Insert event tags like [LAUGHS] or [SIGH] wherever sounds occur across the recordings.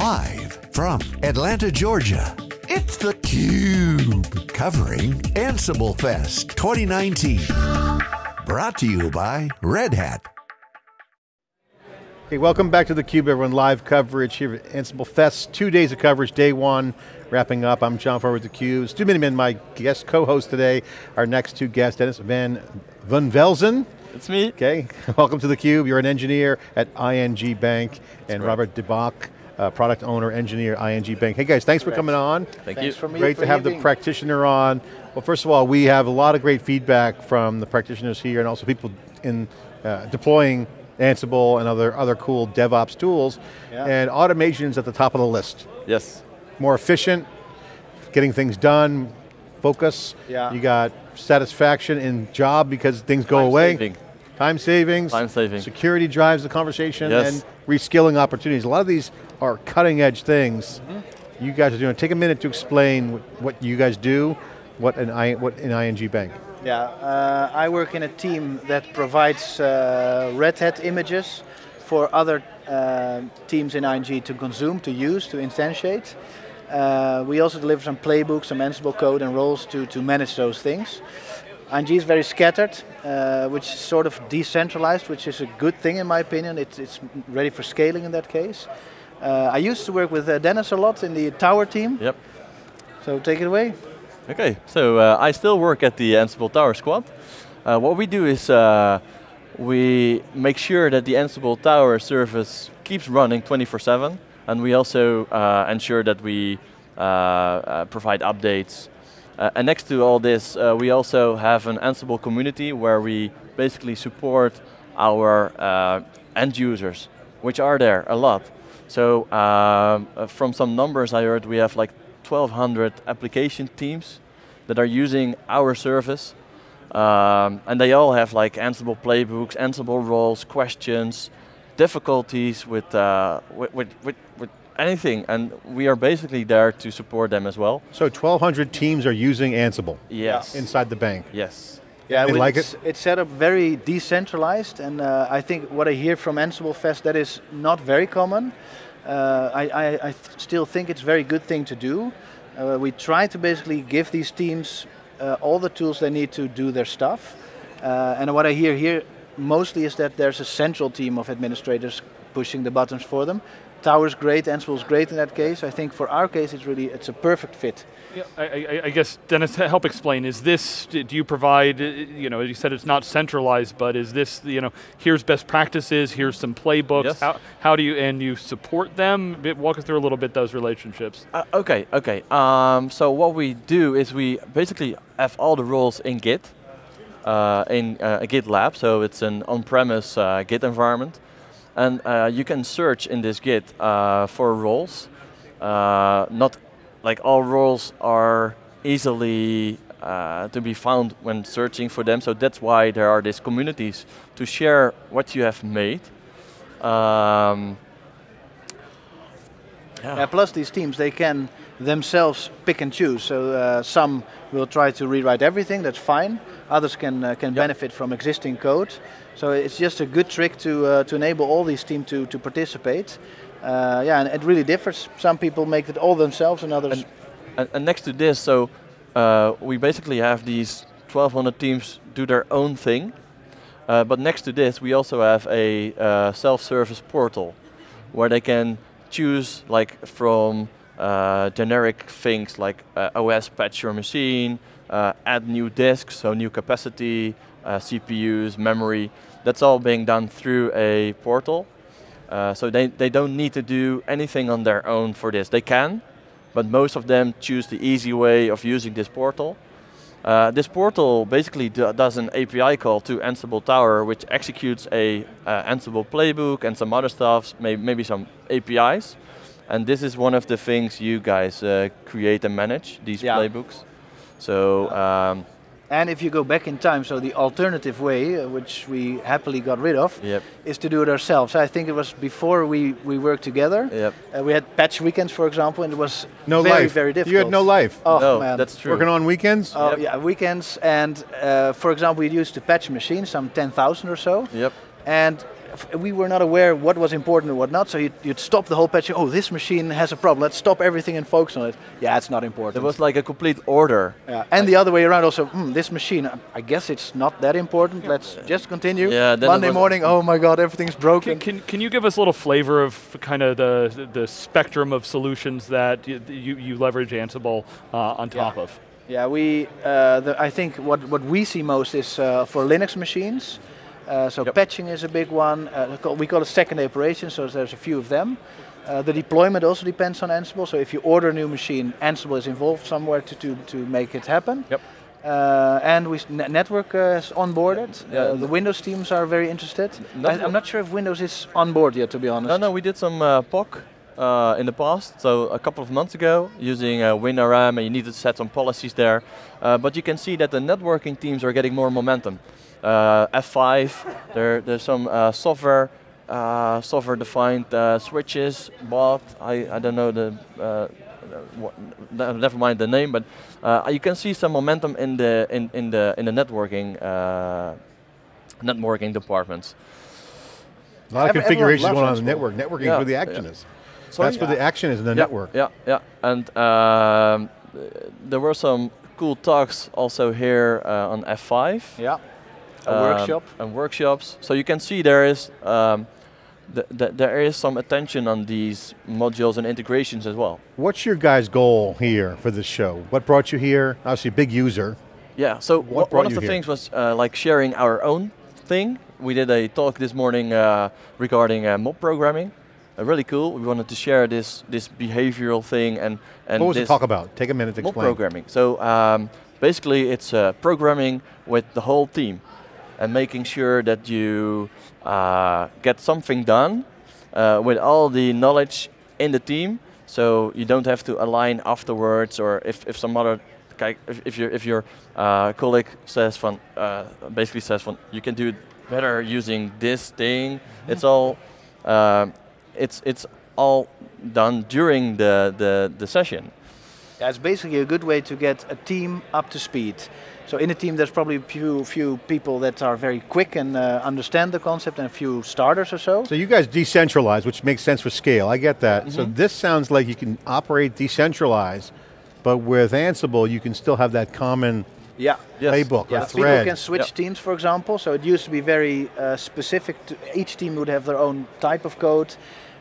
Live from Atlanta, Georgia, it's theCUBE. Covering Ansible Fest 2019. Brought to you by Red Hat. Okay, welcome back to theCUBE, everyone. Live coverage here at Ansible Fest. Two days of coverage, day one, wrapping up. I'm John Furrier with theCUBE. Stu Miniman, my guest co-host today. Our next two guests, Dennis Van Van Velzen. It's me. Okay, [LAUGHS] welcome to theCUBE. You're an engineer at ING Bank, That's and Robert De Bock, uh, product owner, engineer, ING Bank. Hey guys, thanks for coming on. Thank thanks you. For me great for to have the practitioner on. Well, first of all, we have a lot of great feedback from the practitioners here and also people in uh, deploying Ansible and other, other cool DevOps tools. Yeah. And automation's at the top of the list. Yes. More efficient, getting things done, focus. Yeah. You got satisfaction in job because things go Time away. Saving. Time savings. Time saving. Security drives the conversation yes. and reskilling opportunities. A lot of these are cutting edge things. Mm -hmm. You guys are doing. Take a minute to explain what you guys do, what an, I, what an ING Bank. Yeah, uh, I work in a team that provides uh, Red Hat images for other uh, teams in ING to consume, to use, to instantiate. Uh, we also deliver some playbooks, some Ansible code and roles to, to manage those things. ING is very scattered, uh, which is sort of decentralized, which is a good thing in my opinion. It's, it's ready for scaling in that case. Uh, I used to work with Dennis a lot in the tower team. Yep. So take it away. Okay, so uh, I still work at the Ansible Tower Squad. Uh, what we do is uh, we make sure that the Ansible Tower service keeps running 24-7, and we also uh, ensure that we uh, uh, provide updates. and next to all this, we also have an Ansible community where we basically support our end users, which are there a lot. So um, from some numbers I heard, we have like 1,200 application teams that are using our service. Um, and they all have like Ansible playbooks, Ansible roles, questions, difficulties with, uh, with, with, with, with anything, and we are basically there to support them as well. So 1,200 teams are using Ansible? Yes. Inside the bank? Yes. Yeah, they like it's, it? It's set up very decentralized, and uh, I think what I hear from Ansible Fest, that is not very common. Uh, I, I, still think it's a very good thing to do. Uh, we try to basically give these teams uh, all the tools they need to do their stuff. Uh, and what I hear here mostly is that there's a central team of administrators pushing the buttons for them. Tower's great, Ansible's great in that case. I think for our case, it's really it's a perfect fit. Yeah, I, I, I, guess Dennis, help explain. Is this? Do you provide? Uh, you know, you said it's not centralized, but is this? You know, here's best practices. Here's some playbooks. Yes. How, how do you and you support them? Walk us through a little bit those relationships. Uh, okay, okay. Um, so what we do is we basically have all the roles in Git, uh, in uh, a GitLab. So it's an on-premise uh, Git environment. And uh, you can search in this Git uh, for roles. Uh, not like all roles are easily uh, to be found when searching for them. So that's why there are these communities to share what you have made. Um, yeah. yeah. plus these teams, they can themselves pick and choose. So uh, some will try to rewrite everything, that's fine. Others can, uh, can yep. benefit from existing code. So it's just a good trick to, uh, to enable all these teams to, to participate. Uh, yeah, and it really differs. Some people make it all themselves and others... And, and next to this, so uh, we basically have these 1200 teams do their own thing. Uh, but next to this, we also have a self-service portal where they can choose like from uh, generic things like uh, OS patch your machine, uh, add new disks, so new capacity, CPUs, memory. That's all being done through a portal. so they, they don't need to do anything on their own for this. They can, but most of them choose the easy way of using this portal. Uh, this portal basically do, does an API call to Ansible Tower, which executes a uh, Ansible playbook and some other stuff, may, maybe some APIs. And this is one of the things you guys uh, create and manage, these yeah. playbooks. So. Um, and if you go back in time, so the alternative way, uh, which we happily got rid of, yep. is to do it ourselves. I think it was before we, we worked together. Yep. Uh, we had patch weekends, for example, and it was no very, life. very difficult. You had no life. Oh, no, man. that's true. Working on weekends? Oh, yep. yeah, weekends. And uh, for example, we used to patch machines, some 10,000 or so. Yep. And f- we were not aware what was important and what not. So you'd, you'd stop the whole patch. Oh, this machine has a problem. Let's stop everything and focus on it. Yeah, it's not important. It was like a complete order. yeah. And the other way around also. Hmm, this machine, I guess it's not that important. Let's just continue. Yeah, Monday morning. Oh my God, everything's broken. Can, can, can you give us a little flavor of kind of the, the spectrum of solutions that you, you, you leverage Ansible uh, on top Yeah. of? Yeah, we. Uh, the, I think what, what we see most is uh, for Linux machines. Uh, so Yep. patching is a big one. Uh, we call- it secondary operations. So there's a few of them. Uh, the deployment also depends on Ansible. So if you order a new machine, Ansible is involved somewhere to, to, to make it happen. Yep. Uh, and we network uh, is onboarded. Yeah. Uh, the Windows teams are very interested. I, am not sure if Windows is on board yet, to be honest. No, no, we did some uh, POC uh, in the past, so a couple of months ago, using uh, WinRM, and you need to set some policies there. Uh, but you can see that the networking teams are getting more momentum. Uh, F5, there, there's some uh, software, uh, software-defined uh, switches bought. I, I don't know the, uh, never mind the name, but uh, you can see some momentum in the in, in the in the networking uh, networking departments. A lot of Every- configurations going on in the network. Networking Yeah, is where the action yeah. is. Sorry? That's where the action is in the yeah, network. Yeah, yeah, and um, there were some cool talks also here uh, on F5. Yeah. A um, workshop. and workshops. So you can see there is um, th- th- there is some attention on these modules and integrations as well. What's your guys' goal here for this show? What brought you here? Obviously, a big user. Yeah. So What one of the here? things was uh, like sharing our own thing. We did a talk this morning uh, regarding uh, mob programming. Uh, really cool. We wanted to share this this behavioral thing and and what was this the talk about? Take a minute to mob explain. programming. So um, basically, it's uh, programming with the whole team and making sure that you uh, get something done uh, with all the knowledge in the team. So you don't have to align afterwards, or if, if some other kijk, if, if your if your uh, colleague says from uh, basically says from you can do it better using this thing. It's all um, it's it's all done during the the, the session. Yeah, it's basically a good way to get a team up to speed. So in a team, there's probably a few, few people that are very quick and uh, understand the concept, and a few starters or so. So you guys decentralize, which makes sense for scale. I get that. So Mm-hmm. this sounds like you can operate decentralized, but with Ansible, you can still have that common Yeah. Yes. playbook Yeah, or people thread. can switch Yeah. teams, for example. So it used to be very uh, specific. To each team would have their own type of code.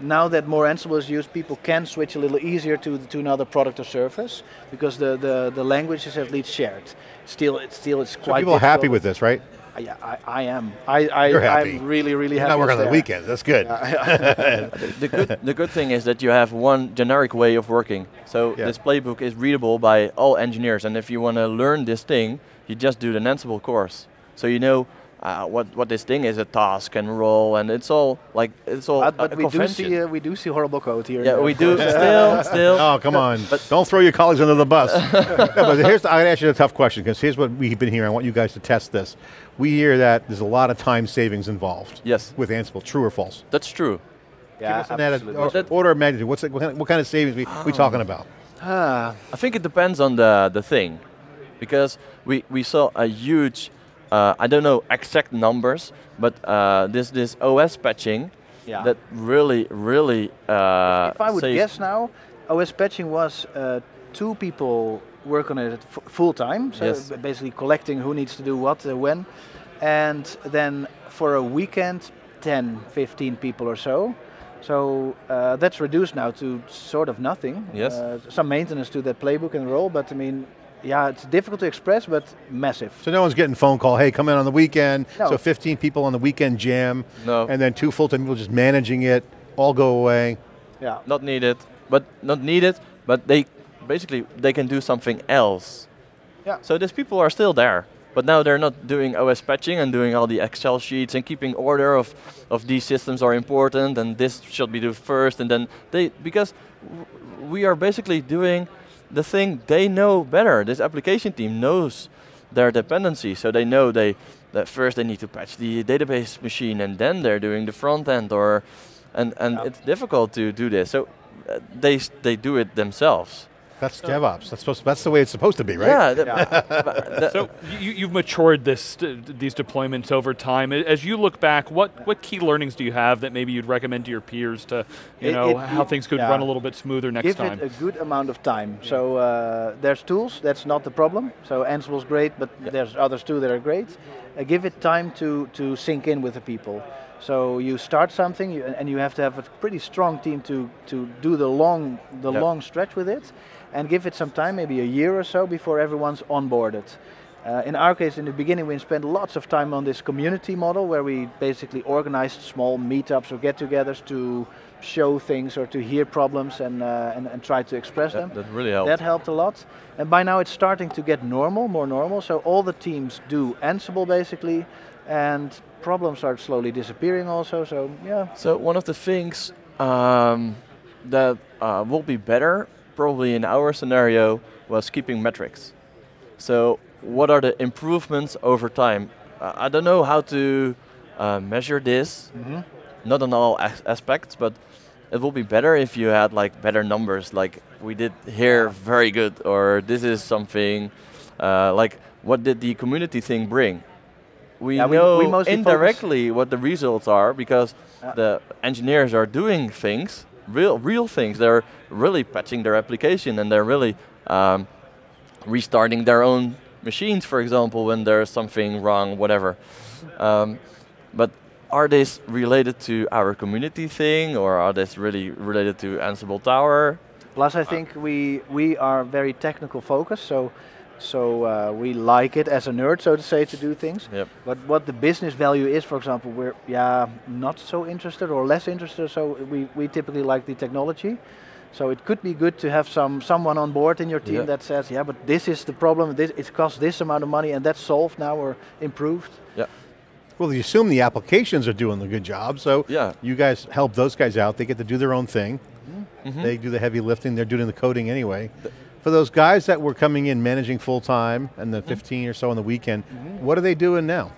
Now that more Ansible is used, people can switch a little easier to to another product or service because the, the, the language is at least shared. Still, it's still it's So quite. people are happy with this, right? Yeah, I, I am. I, I You're happy. I'm really really You're happy. not working on the weekend. That's good. [LAUGHS] the good the good thing is that you have one generic way of working. So Yeah. this playbook is readable by all engineers, and if you want to learn this thing, you just do the Ansible course. So you know uh, what what this thing is, a task and role, and it's all like it's all But, but a we do see uh, we do see horrible code here. yeah, we do [LAUGHS] still still. Oh, come on. Don't throw your colleagues under the bus. [LAUGHS] no, but here's, I'm going to ask you a tough question because here's what we've been hearing. I want you guys to test this. We hear that there's a lot of time savings involved Yes, with Ansible. True or false? that's true. Yeah, Give us an absolutely. order of magnitude. What's the, what, kind of, what kind of savings we, we talking about? Ah, I think it depends on the, the thing, because we, we saw a huge, uh, I don't know exact numbers, but uh, this this OS patching yeah. that really really. Uh, if I would guess now, OS patching was uh, two people work on it f- full time. So Yes. basically collecting who needs to do what uh, when, and then for a weekend, 10, 15 people or so. So uh, that's reduced now to sort of nothing. Yes. Uh, some maintenance to that playbook and role, but I mean, yeah, it's difficult to express, but massive. So no one's getting phone call, hey, come in on the weekend. No. So 15 people on the weekend jam, No, and then two full-time people just managing it, all go away. Yeah. not needed, but not needed. But they basically they can do something else. Yeah. So these people are still there, but now they're not doing OS patching and doing all the Excel sheets and keeping order of, of these systems are important and this should be do first and then they because w- we are basically doing the thing they know better. This application team knows their dependencies, so they know they that first they need to patch the database machine and then they're doing the front end or and and Yeah. it's difficult to do this. So uh, they s- they do it themselves. That's DevOps. That's supposed. To, that's the way it's supposed to be, right? Yeah. that- but that- So you, you've matured this these deployments over time. As you look back, what what key learnings do you have that maybe you'd recommend to your peers to, you It- know, it- how it- things could yeah. run a little bit smoother next Give time? it a good amount of time. So uh, there's tools, that's not the problem. So Ansible's great, but there's others too that are great. Uh, give it time to, to sink in with the people. So you start something you, and you have to have a pretty strong team to, to do the long, the Yep. long stretch with it and give it some time, maybe a year or so before everyone's onboarded. Uh, in our case, in the beginning, we spent lots of time on this community model where we basically organized small meetups or get-togethers to show things or to hear problems and, uh, and, and try to express them. that, that really helped. That helped a lot. And by now it's starting to get normal, more normal. So all the teams do Ansible basically, and problems are slowly disappearing also. So yeah, So one of the things um, that uh, will be better, probably in our scenario, was keeping metrics. So what are the improvements over time? Uh, I don't know how to uh, measure this, not on all as- aspects, but it will be better if you had like better numbers, like we did here, very good, or this is something uh, like what did the community thing bring? We Yeah, know we focus- indirectly what the results are because the engineers are doing things, real real things. They're really patching their application and they're really um, restarting their own machines, for example, when there's something wrong, whatever. Um, but are these related to our community thing, or are these really related to Ansible Tower? Plus, I think we we are very technical focused, so so uh, we like it as a nerd, so to say, to do things. Yep. But what the business value is, for example, we're yeah not so interested or less interested. So we, we typically like the technology. So it could be good to have some someone on board in your team Yeah. that says, yeah, but this is the problem. This it costs this amount of money, and that's solved now or improved. Yeah. Well, you assume the applications are doing the good job, so Yeah. you guys help those guys out. They get to do their own thing. Mhm. They do the heavy lifting. They're doing the coding anyway. For those guys that were coming in managing full time and the 15 or so on the weekend, what are they doing now?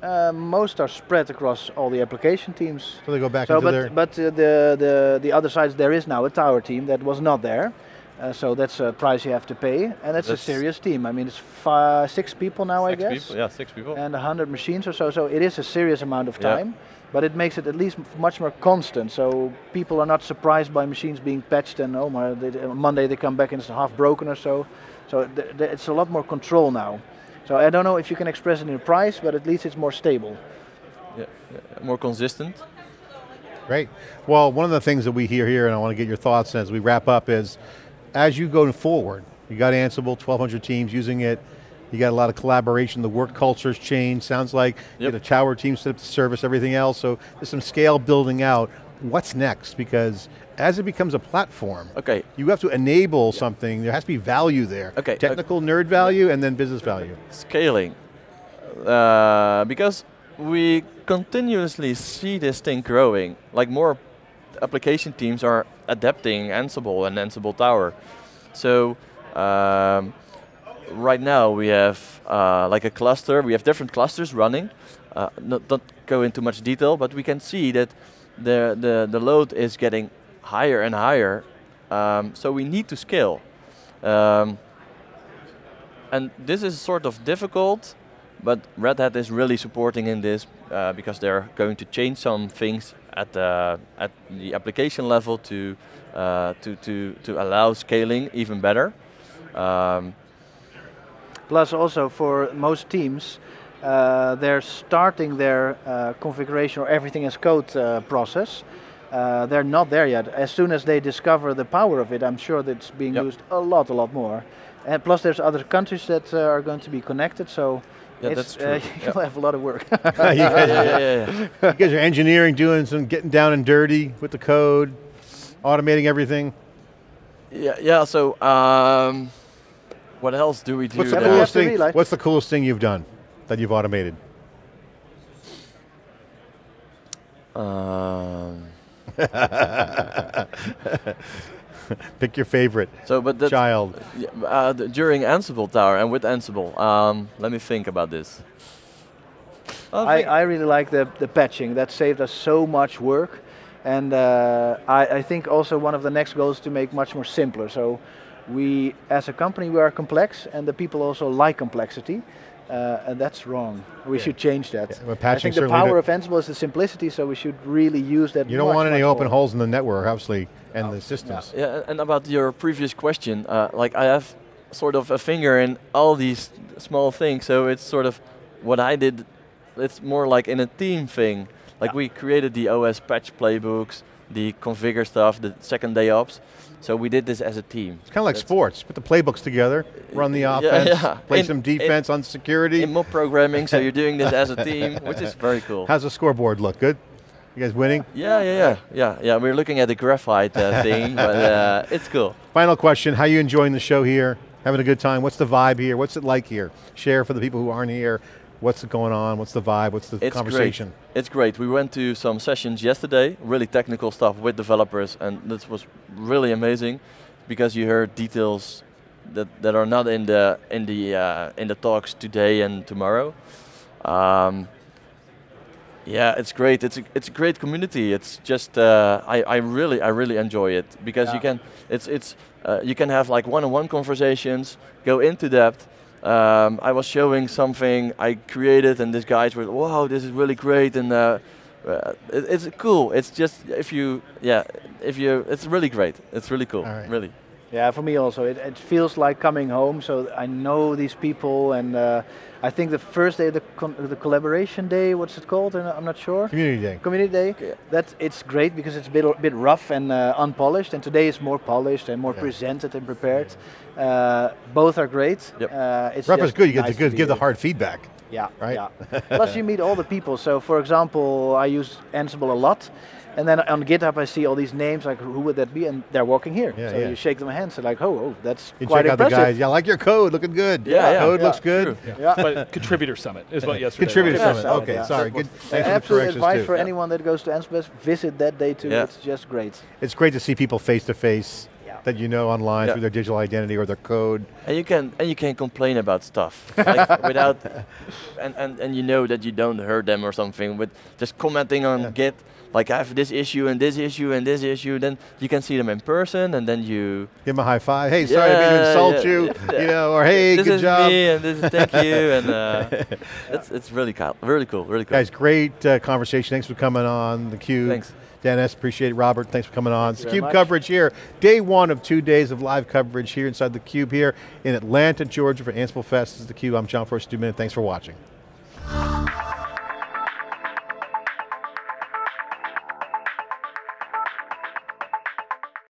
Uh, most are spread across all the application teams. So they go back So, into but their. but uh, the the the other side there is now a tower team that was not there, uh, so that's a price you have to pay, and it's a serious team. I mean, it's five, six people now, six I guess, people. Yeah, six people. and a hundred machines or so. So it is a serious amount of Yeah. Time, but it makes it at least much more constant. So people are not surprised by machines being patched, and oh my, they, on Monday they come back and it's half broken or so. So th- th- it's a lot more control now. So I don't know if you can express it in price, but at least it's more stable. yeah, yeah, more consistent. Great. Well, one of the things that we hear here, and I want to get your thoughts as we wrap up, is as you go forward, you got Ansible, 1,200 teams using it. You got a lot of collaboration. The work culture's changed. Sounds like you Yep. got a tower team set up to service everything else. So there's some scale building out. What's next? Because as it becomes a platform, Okay. you have to enable something. There has to be value there. Okay, Technical nerd value and then business value. scaling uh, because we continuously see this thing growing like more application teams are adapting ansible and ansible tower so um, right now we have uh, like a cluster. We have different clusters running. Uh, not, not go into much detail but we can see that the, the, the load is getting higher and higher. Um, so we need to scale. Um, and this is sort of difficult, but Red Hat is really supporting in this uh, because they're going to change some things at the at the application level to uh, to to to allow scaling even better. Um, Plus also for most teams, uh, they're starting their uh, configuration or everything as code uh, process. Uh, they're not there yet. As soon as they discover the power of it, I'm sure that it's being Yep. used a lot, a lot more. And plus there's other countries that uh, are going to be connected, so Yeah, it's, that's uh, [LAUGHS] you'll have a lot of work. you, [LAUGHS] yeah, guys, yeah, yeah, yeah. you guys are engineering, doing some getting down and dirty with the code, automating everything. yeah, yeah. So, um, what else do we do? What's the Yeah, coolest thing? realize- What's the coolest thing you've done that you've automated? Um, [LAUGHS] Pick your favorite so, but that's, child. uh, d- during Ansible Tower and with Ansible. Um, let me think about this. I, I really like the, the patching. That saved us so much work. And uh, I, I think also one of the next goals to make much more simpler. So we, as a company, we are complex, and the people also like complexity. Uh, and that's wrong. We should change that. well, I think the power of Ansible is the simplicity, so we should really use that. You don't much, want any open more. holes in the network, obviously, and the systems. Yeah, and about your previous question, uh, like I have sort of a finger in all these small things, so it's sort of what I did. It's more like in a team thing. Like we created the OS patch playbooks, the configure stuff, the second day ops. So we did this as a team. It's kind of like That's- sports. Put the playbooks together, run the offense, yeah. play In- some in- defense on security. In mob programming, so you're doing this as a [LAUGHS] team, which is very cool. How's the scoreboard look? Good? You guys winning? Yeah, yeah, yeah, yeah, yeah. We're looking at the graphite uh, [LAUGHS] thing, but uh, it's cool. Final question, how you enjoying the show here? Having a good time? What's the vibe here? What's it like here? Share for the people who aren't here. What's going on? What's the vibe? What's the It's conversation? Great. It's great. We went to some sessions yesterday, really technical stuff with developers, and this was really amazing because you heard details that, that are not in the in the uh, in the talks today and tomorrow. Um, yeah, it's great. It's a, it's a great community. It's just uh, I, I really I really enjoy it because you can it's it's uh, you can have like one-on-one conversations, go into depth. Um, I was showing something I created, and these guys were, "Wow, this is really great!" And uh, uh, it, it's cool. It's just if you yeah if you it's really great. It's really cool. Right. Really. Yeah, for me also, it, it feels like coming home. So I know these people, and uh, I think the first day, of the con- the collaboration day, what's it called? I'm not sure. Community day. Community day. Yeah. That it's great because it's a bit bit rough and uh, unpolished, and today is more polished and more Yeah. presented and prepared. Uh, both are great. Yep. Uh, it's Rough is good. You get nice to to good, give the hard feedback. Yeah, right? yeah. [LAUGHS] Plus, you meet all the people. So, for example, I use Ansible a lot, and then on GitHub I see all these names. Like, who would that be? And they're walking here. Yeah, so yeah. you shake them hands. And like, oh, oh, that's You quite check out the impressive. guys. Yeah, I like your code. Looking good. Yeah, yeah. Code Yeah. looks good. True. Yeah. but Contributor Summit is what [LAUGHS] yesterday Contributor was. Yeah, Summit. Okay, yeah. sorry. Good. Thanks for the Absolute corrections advice too. for anyone that goes to Ansible: visit that day too. Yeah. It's just great. It's great to see people face to face Yeah. That you know online Yeah. through their digital identity or their code. And you can and you can complain about stuff like [LAUGHS] without and, and and you know that you don't hurt them or something with just commenting on Yeah. Git like I have this issue and this issue and this issue then you can see them in person and then you Give them a high five. Hey, sorry I mean to insult yeah, you. yeah. You know, or hey, this good is job. me and this is thank you and uh, [LAUGHS] it's it's really cool really cool really cool Guys, great uh, conversation. Thanks for coming on theCUBE. Thanks. Dennis, appreciate it. Robert, thanks for coming on. It's you very theCUBE much. coverage here. Day one of two days of live coverage here inside the Cube here in Atlanta, Georgia for Ansible Fest. This is theCUBE. I'm John Forrest Duman. Thanks for watching.